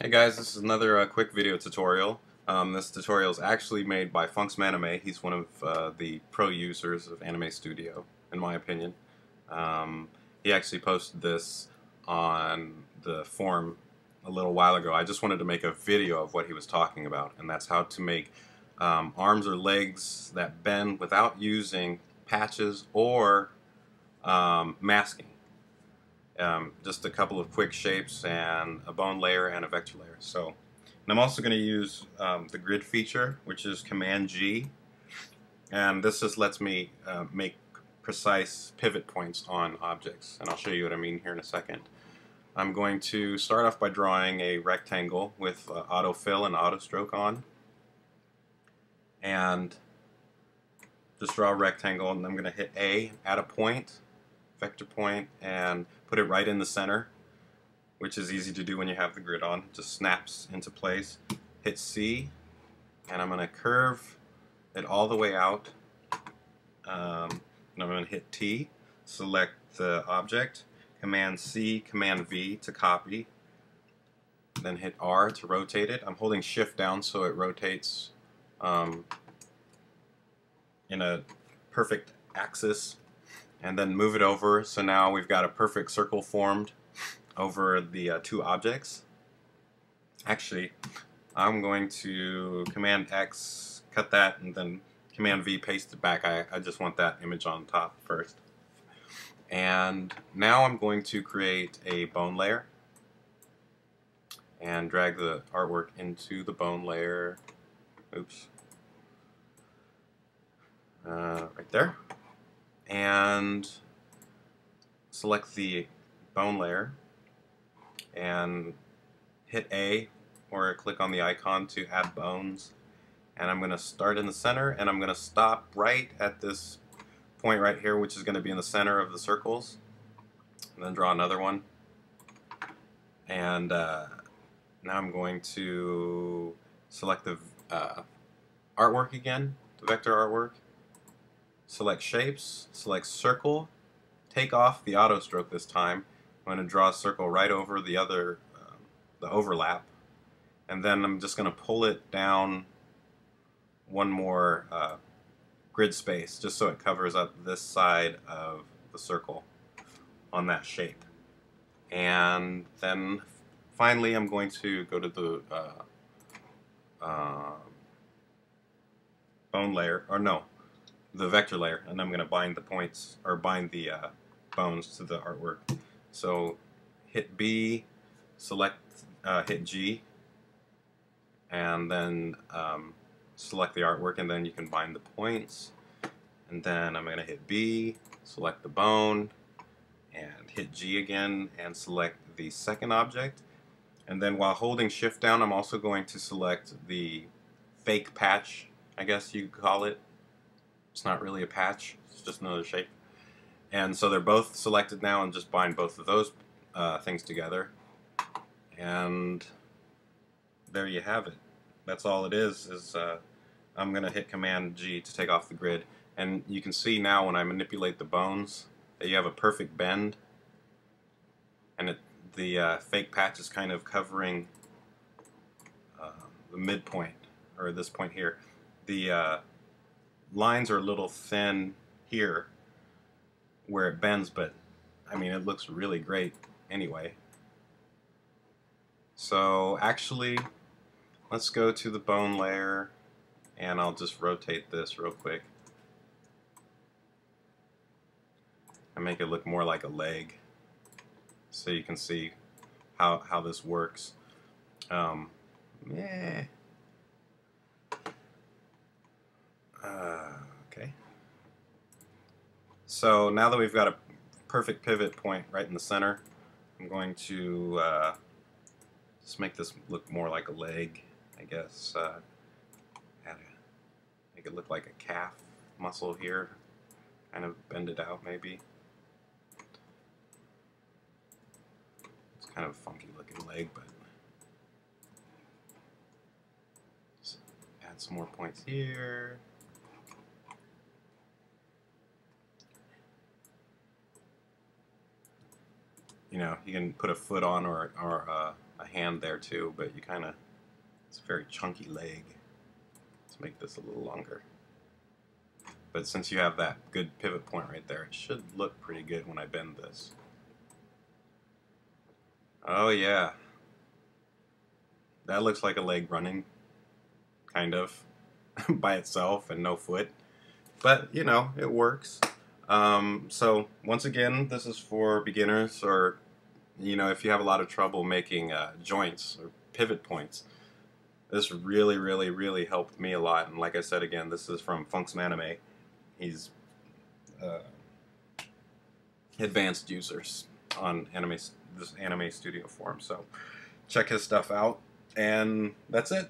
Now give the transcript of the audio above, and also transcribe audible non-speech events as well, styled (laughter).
Hey guys, this is another uh, quick video tutorial. Um, this tutorial is actually made by Funksmaname. He's one of uh, the pro users of Anime Studio, in my opinion. Um, he actually posted this on the forum a little while ago. I just wanted to make a video of what he was talking about, and that's how to make um, arms or legs that bend without using patches or um, masking. Um, just a couple of quick shapes and a bone layer and a vector layer. So, and I'm also going to use um, the grid feature, which is Command G, and this just lets me uh, make precise pivot points on objects, and I'll show you what I mean here in a second. I'm going to start off by drawing a rectangle with uh, autofill and auto stroke on, and just draw a rectangle, and I'm going to hit A, add a point, vector point and put it right in the center which is easy to do when you have the grid on. It just snaps into place. Hit C and I'm gonna curve it all the way out um, and I'm gonna hit T. Select the object command C command V to copy then hit R to rotate it. I'm holding shift down so it rotates um, in a perfect axis and then move it over so now we've got a perfect circle formed over the uh, two objects. Actually, I'm going to Command X, cut that, and then Command V, paste it back. I, I just want that image on top first. And now I'm going to create a bone layer and drag the artwork into the bone layer. Oops. Uh, right there and select the bone layer and hit A or click on the icon to add bones. And I'm going to start in the center and I'm going to stop right at this point right here which is going to be in the center of the circles and then draw another one. And uh, now I'm going to select the uh, artwork again, the vector artwork select shapes, select circle, take off the auto stroke this time. I'm going to draw a circle right over the other, uh, the overlap, and then I'm just going to pull it down one more uh, grid space just so it covers up this side of the circle on that shape. And then finally I'm going to go to the uh, uh bone layer, or no, the vector layer and I'm going to bind the points or bind the uh, bones to the artwork. So hit B, select, uh, hit G, and then um, select the artwork and then you can bind the points. And then I'm going to hit B, select the bone, and hit G again and select the second object. And then while holding shift down, I'm also going to select the fake patch, I guess you call it, it's not really a patch, it's just another shape. And so they're both selected now and just bind both of those uh, things together. And there you have it. That's all it is, is uh, I'm going to hit Command G to take off the grid. And you can see now when I manipulate the bones that you have a perfect bend. And it, the uh, fake patch is kind of covering uh, the midpoint, or this point here. The uh, lines are a little thin here where it bends, but I mean, it looks really great anyway. So actually, let's go to the bone layer and I'll just rotate this real quick and make it look more like a leg so you can see how, how this works. Um, yeah. Okay. So now that we've got a perfect pivot point right in the center, I'm going to uh, just make this look more like a leg, I guess. Uh, make it look like a calf muscle here. Kind of bend it out maybe. It's kind of a funky looking leg, but add some more points here. You know, you can put a foot on or, or uh, a hand there too, but you kind of, it's a very chunky leg. Let's make this a little longer. But since you have that good pivot point right there, it should look pretty good when I bend this. Oh yeah. That looks like a leg running, kind of, (laughs) by itself and no foot. But, you know, it works. Um, so, once again, this is for beginners or, you know, if you have a lot of trouble making uh, joints or pivot points. This really, really, really helped me a lot. And like I said again, this is from Funks Anime. He's uh, advanced users on anime this anime studio forum. So check his stuff out. And that's it.